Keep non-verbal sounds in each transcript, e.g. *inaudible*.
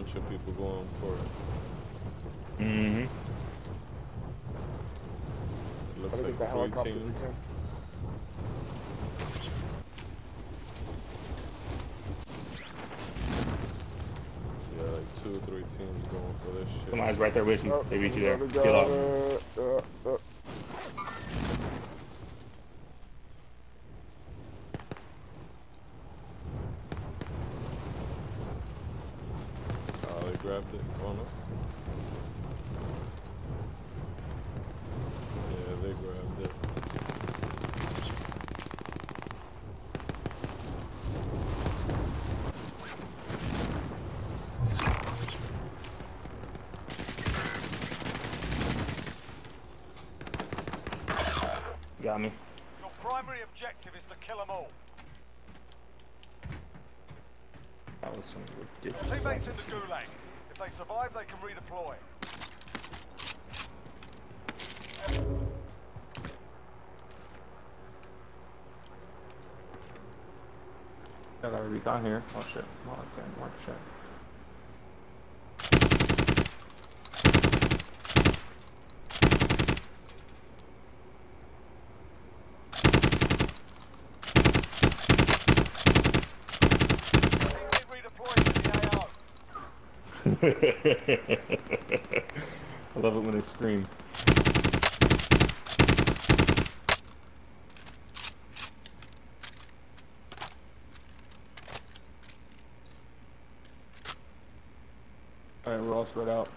bunch of people going for it. Mm-hmm. Looks Gotta the like helicopter three teams. Yeah, like two or three teams going for this shit. Somebody's right there with you. Oh, They reach you there. gotta Get off. go, uh, uh, uh. Oh, they grabbed it. Oh no. Yeah, they grabbed it. Got me. Your primary objective is to kill them all. That was some Your ridiculous. teammates in the gulag. They survive, they can redeploy. I got a recon here. Oh shit. Oh, okay. Mark shit. Teammate redeploying to the AO. *laughs* I love it when they scream. Alright, we're all spread out.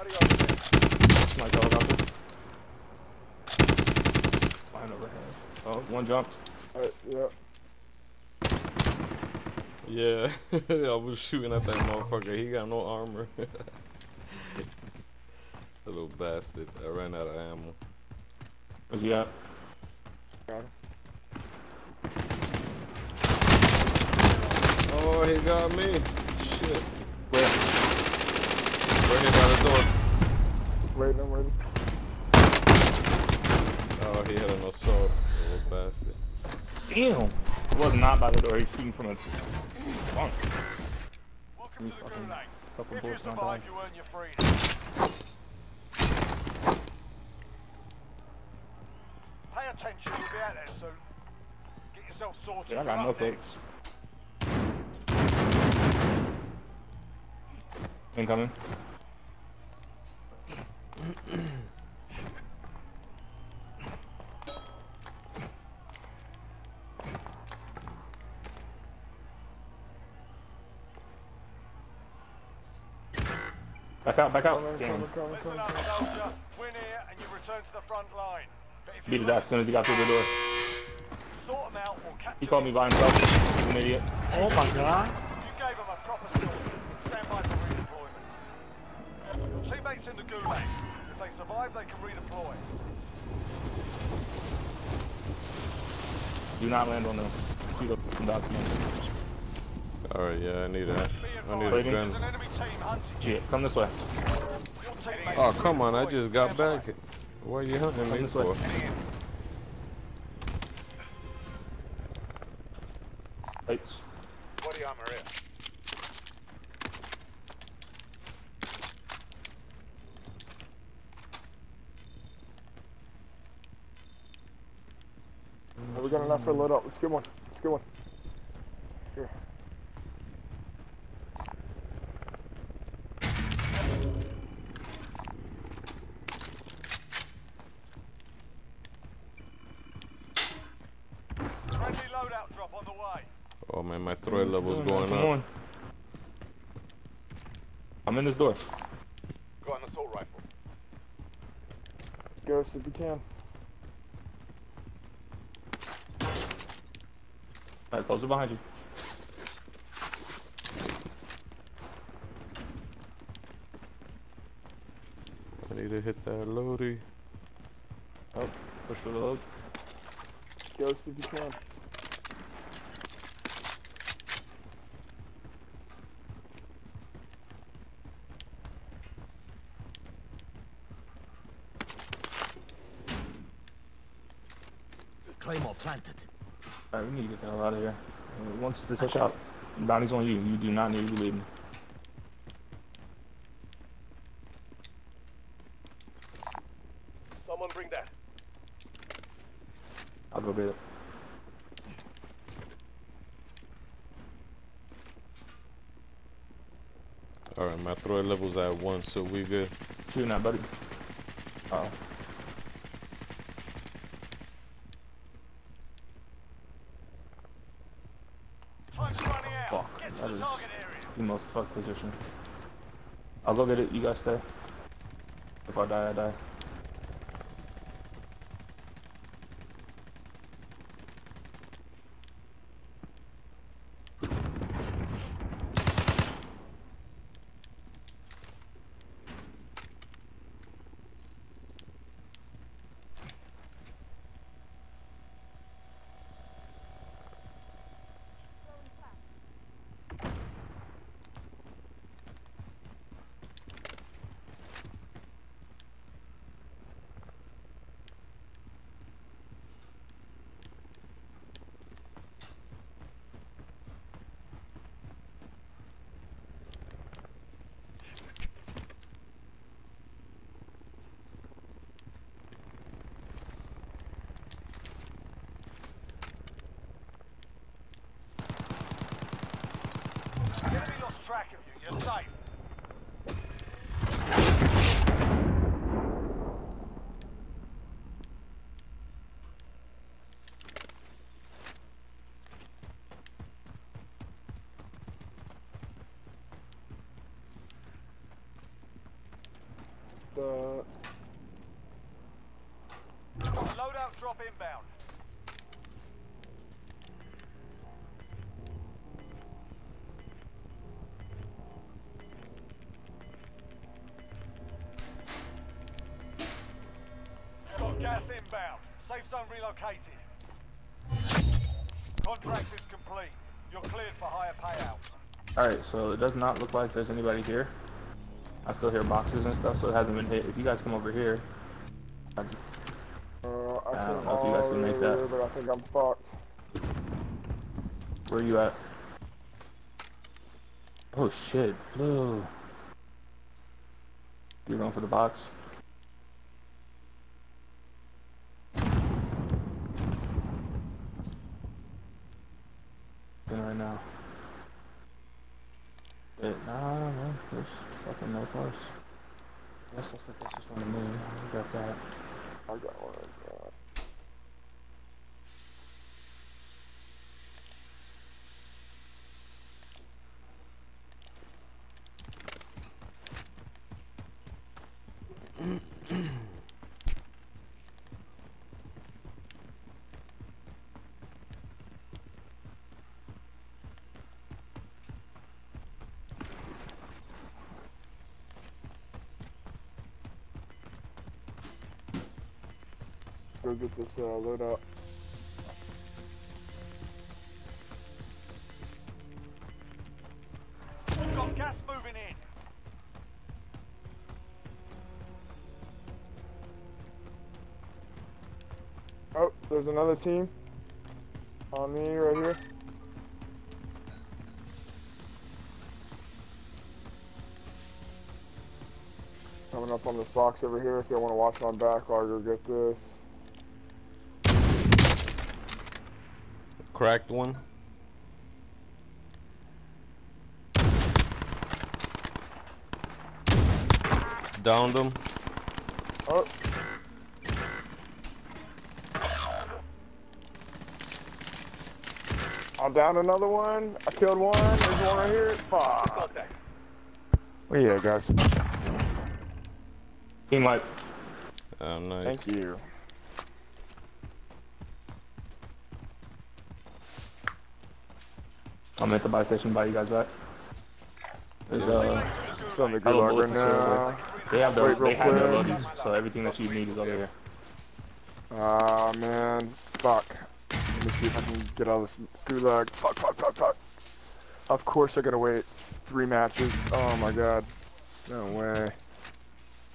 Buddy over there. My dog out there. Flying overhead. Oh, one jumped. Alright, yeah. Yeah, *laughs* I was shooting at that motherfucker. He got no armor. *laughs* The little bastard. I ran out of ammo. Where's he at? Got him. Oh, he got me. Shit. Where? Right here by the door. Waiting, I'm waiting. Oh, he had an assault. Little bastard. Damn! It was not by the door. He's shooting from a bunk. Welcome You to the gulag. couple If you survive, you earn your freedom. Pay attention, you'll be out there soon. Get yourself sorted. Yeah, I got no up next. plates. Incoming. *clears throat* front line. But if you Beat his ass as soon as he got through the door. sort them out or capture He called me by himself. He's an idiot. Oh my god. You gave them a proper sort. Stand by for redeployment. Your teammates in the gulag. If they survive, they can redeploy. Do not land on them. Shoot up some documents. Alright, yeah, I need a, Be I need a advised, Waiting. there's gun. an enemy team hunting you. Shit, come this way. Oh, come on, I just got back. What are you hunting Come me this way. for? Lights. Body armor here. Are we got enough for a load up? Let's get one. Let's get one. Here. Friendly loadout drop on the way. Oh man, my threat level's going Come up. on. I'm in this door. Got an assault rifle. Ghost if you can. Alright, close it behind you. I need to hit that loady. Oh, push for the load. Ghost if you can. Claymore planted. Alright, we need to get the hell out of here. Uh, Once they touch out, bounty's on you. You do not need to leave me. Someone bring that. I'll go get it. Alright, my threat level's at one, so we good. Shooting that, buddy. Uh oh. Time's running out. Fuck, Get to that the is- target The position. I'll go get it. You guys stay. If I die, I die. The enemy track of you. You're safe. The loadout drop inbound. Safe zone relocated. Contract is complete. You're cleared for higher payouts. Alright, so it does not look like there's anybody here. I still hear boxes and stuff, so it hasn't been hit. If you guys come over here, I'd- uh, I, I don't know if you guys can make that. but I think I'm fucked. where are you at? Oh shit, blue. You're going for the box? Looking right now. Wait, nah, no, there's fucking no cars. Guess looks like that's just one of me. I got that. I got one. Uh, *clears throat* go get this uh, load up. Got gas moving in. Oh, there's another team on me right here. Coming up on this box over here. If you want to watch my back, I'll get this. Cracked one. Downed him. Oh. I'm down another one. I killed one. There's one right here. Fuck. Where you at, guys? Team wipe. Oh, nice. Thank you. I'm at the buy station. Buy you guys back. There's uh, Still in the Hello, gulag right bullets sure. now. they have their Wait they have their quick. loadies, so everything that you need is over here. Ah, man. Fuck. Let me see if I can get all this gulag. Fuck, fuck, fuck, fuck. Of course I gotta wait three matches. Oh my god. No way.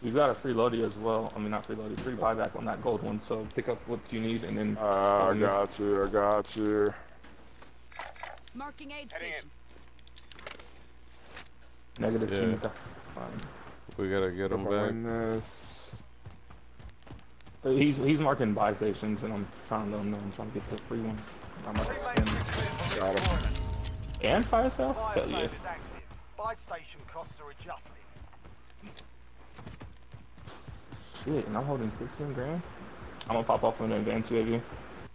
You got a free loadie as well. I mean, not free loadie, free buyback on that gold one. So pick up what you need and then. Uh, I got you, I got you. Marking aid Heading in. station. Negative Yeah. team. Fine. We gotta get him If I back. this. Uh, He's he's marking buy stations, and I'm trying to let him know I'm trying to get the free one. I'm about to Teammates spend. been cleared for Got him. And fire sale? Fire Hell sale yeah. is active. Buy station costs are adjusted. Shit, and I'm holding 15 grand. I'm gonna pop off on an advanced UAV.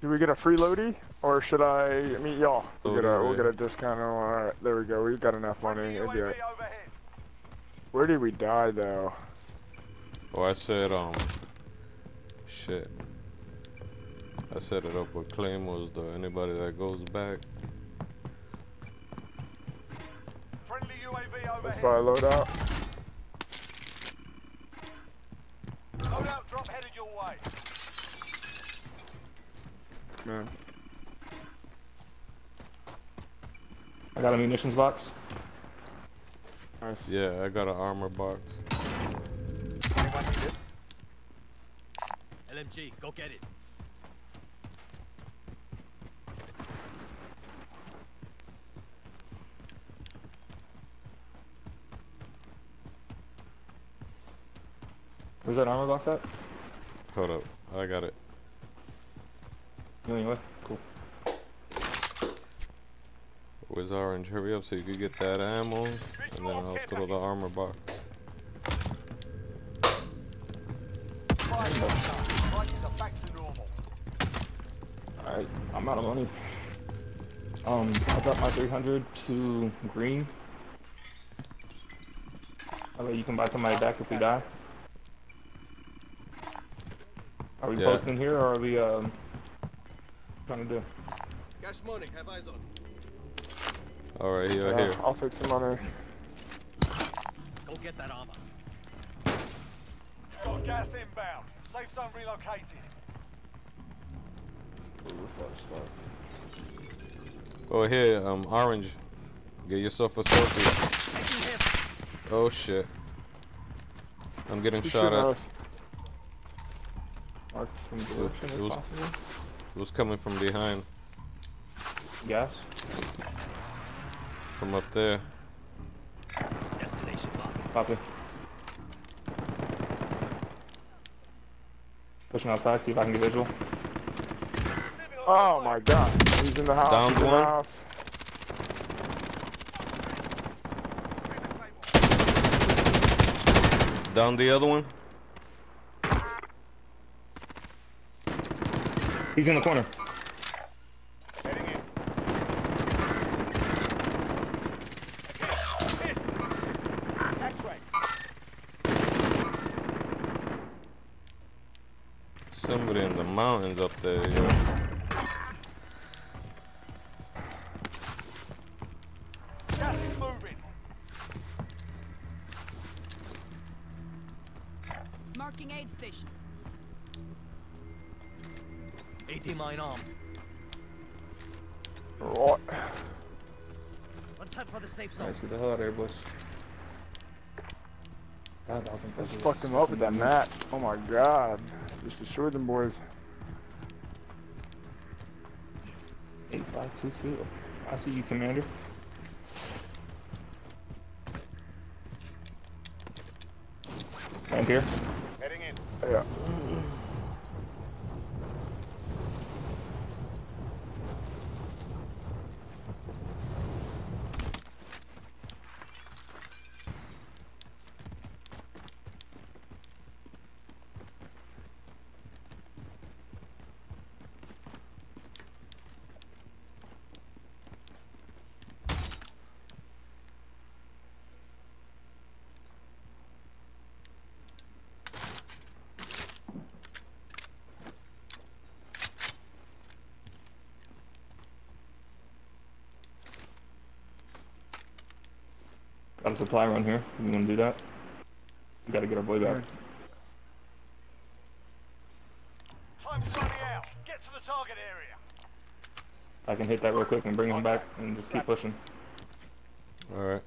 Do we get a free loadie? Or should I meet y'all? We'll get a we'll get a discount. Oh, alright, there we go. We've got enough money. Friendly It'd be alright. UAV overhead. Where did we die though? Oh, I said, um, shit. I set it up with claymores though. Anybody that goes back, Friendly UAV Let's overhead. buy a loadout. Loadout drop headed your way. Man. I got a munitions box. Nice. yeah, I got an armor box. Anyone need it? LMG, go get it. Where's that armor box at? Hold up, I got it. You anyway? Cool. Where's orange? Hurry up so you can get that ammo, and then I'll throw the armor box. Fire sale. Prices are back to normal. Alright, I'm out of money. Um, I dropped my 300 to green. That way you can buy somebody back if we die. Are we Yeah. posting here or are we um trying to do? Cash money, have eyes on. Alright, here, Yeah, here. I'll take some money. Go get that armor. Got gas inbound. Safe zone relocated. Oh, here, um, orange. Get yourself a selfie. Oh shit. I'm getting Who's shot at. us? Mark some direction it was- Who's coming from behind? Gas. From up there. Destination locked. Copy. Pushing outside, see if I can get visual. Oh my god. He's in the house. Downed He's in the one. house. Down the other one. He's in the corner. Somebody in the mountains up there, yo. Gas is moving. Marking aid station. AD mine armed. Right. Let's head for the safe zone. Nice, get the hell out of there, boys. God, that was Just impressive. fucked him up with that mat. Oh my god. Just destroyed them boys. Eight five two two. I see you, Commander. Land here. Heading in. Yeah. Got a supply run here. You gonna do that? We gotta get our boy back. Time's running out. Get to the target area. I can hit that real quick and bring him back and just keep pushing. Alright.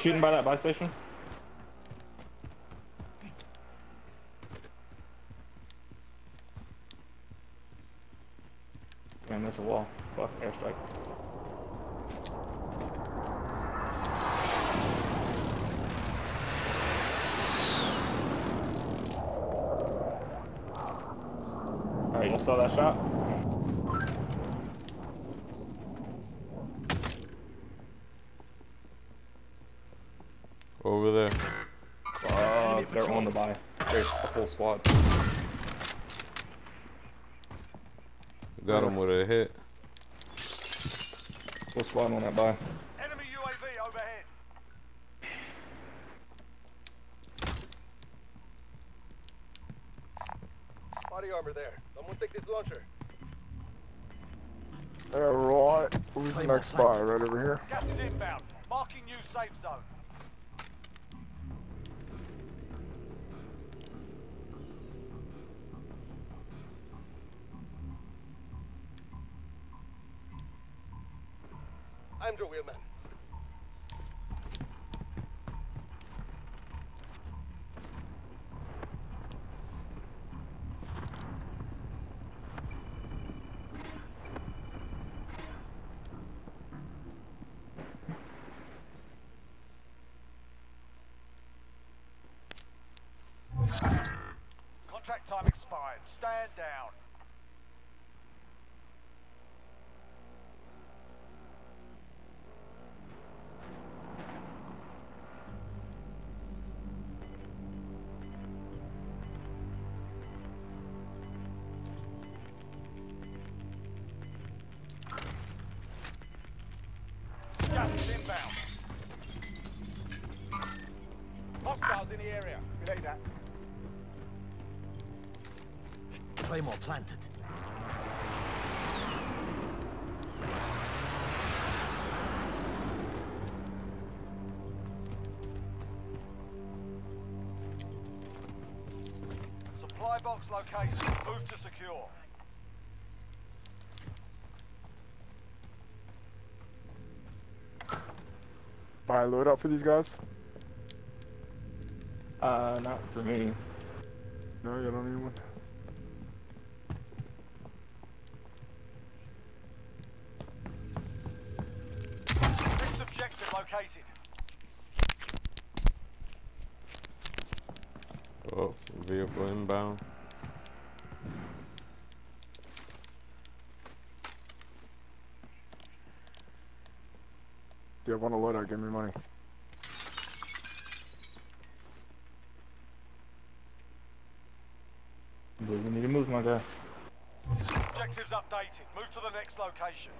Shooting by that buy station? Man, there's a wall. Fuck, airstrike. Alright, y'all saw that shot? Over there. Uh, they're on the buy. There's a whole squad. Got him with a hit. Whole squad on that buy. Enemy UAV overhead. Body armor there. Someone take this launcher. Alright, who's the next spy? planted. Right over here? Gas is inbound. Marking new safe zone. I'm the wheelman. Contract time expired. Stand down. Planted. Supply box located. Move to secure. Buy a loadout for these guys? Uh, not for me. No, you don't need one. Next objective located. Oh, vehicle inbound. Do you want a loadout? Give me money. We need to move, my guy. Objectives updated. Move to the next location.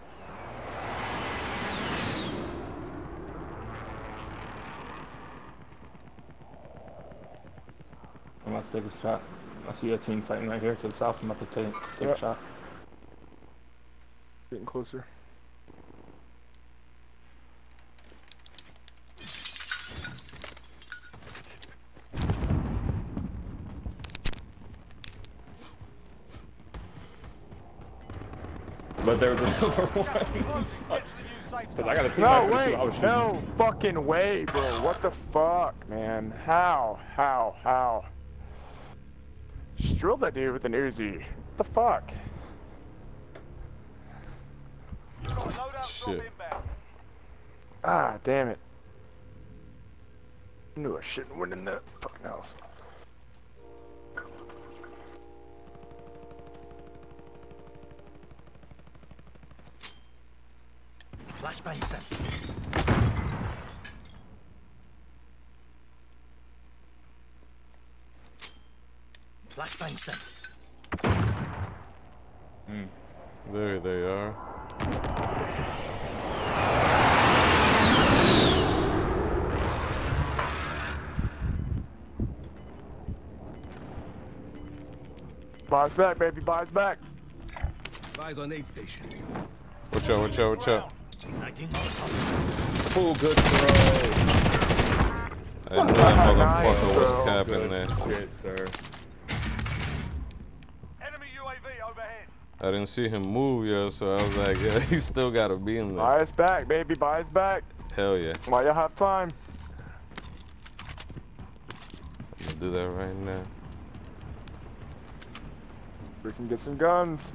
I'm about to take a shot. I see a team fighting right here to the south. I'm about to take, take Yeah. a shot. Getting closer. But there was another *laughs* one. closing. Get to the new safe Because. I got a team No fighting with way! I was. No fucking way, bro. What the fuck, man? How? How? How? Just drill that dude with an Uzi. What the fuck? You've got a loadout drop Shit. Ah, damn it. Knew I shouldn't win in that fucking house. Flashbang sent. Flashbang sent. Hmm. There they are. Buys back, baby. Buys back. Have eyes on aid station. Watch out, watch out, watch out. Igniting Oh, good throw. I knew that Nice, motherfucker bro. was capping there. Shit, sir. Enemy UAV overhead. I didn't see him move yet, so I was like, *laughs* yeah, he still gotta be in there. Buy us back, baby. Buy us back. Hell yeah. While you have time. I'm gonna do that right now. We can get some guns.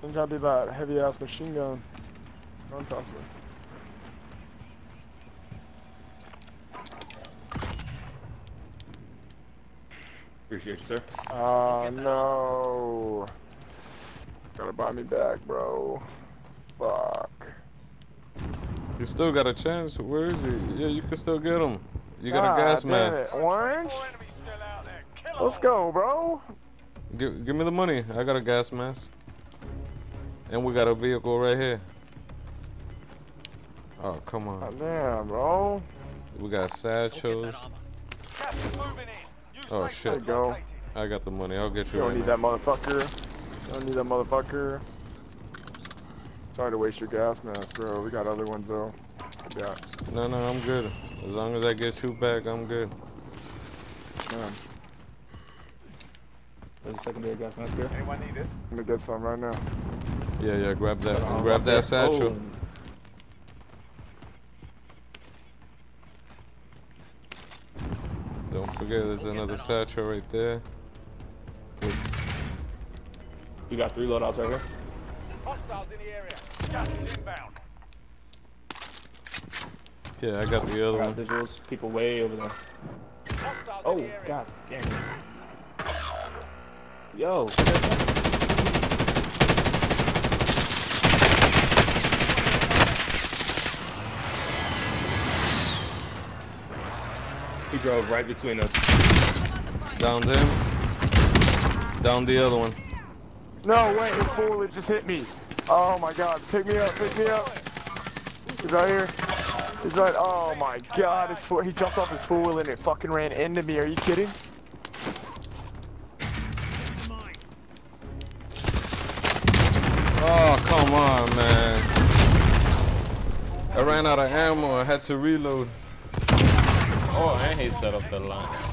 Think gotta be that heavy ass machine gun. Don't toss me. Appreciate you, sir. Oh no. Gotta buy me back, bro. Fuck. You still got a chance. Where is he? Yeah, you can still get him. You got a Ah, gas mask. it. Orange? Four enemies still out there. Kill 'em Let's go, bro. Give, give me the money. I got a gas mask. And we got a vehicle right here. Oh, come God on. damn, bro. We got satchels. Oh, shit. There go. I got the money. I'll get You you don't right need now. that motherfucker. You don't need that motherfucker. Sorry to waste your gas mask, bro. We got other ones though. Yeah, No, no, I'm good. As long as I get you back, I'm good. man. There's a secondary gas mask here. Anyone need it? I'm gonna get some right now. Yeah, yeah, grab that. Grab that Oh. Don't forget, there's another satchel right there. You got three loadouts right here. Hostiles in the area. Gas is inbound. Yeah, I got the other I got one. visuals. People way over there. Hostiles Oh, the god damn it. Yo. He drove right between us. Down them. Down the other one. No, wait, his fool just hit me. Oh my god, pick me up, pick me up. He's right here. He's right, oh my god, his fool, he jumped off his four wheel and it fucking ran into me. Are you kidding? Oh, come on, man. I ran out of ammo. I had to reload. Oh, and he set up the line.